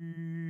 Mm.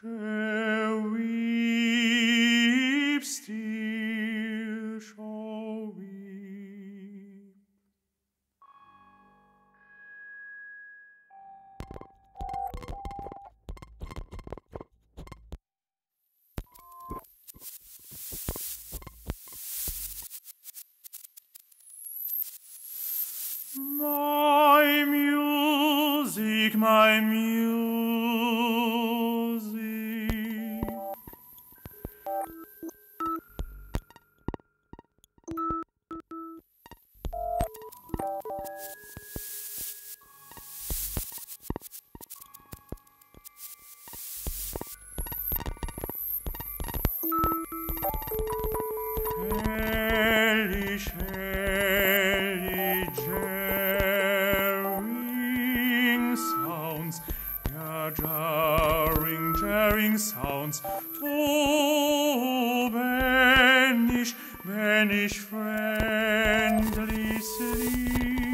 是。my muse. jarring, jarring sounds. To banish, banish friendly sleep.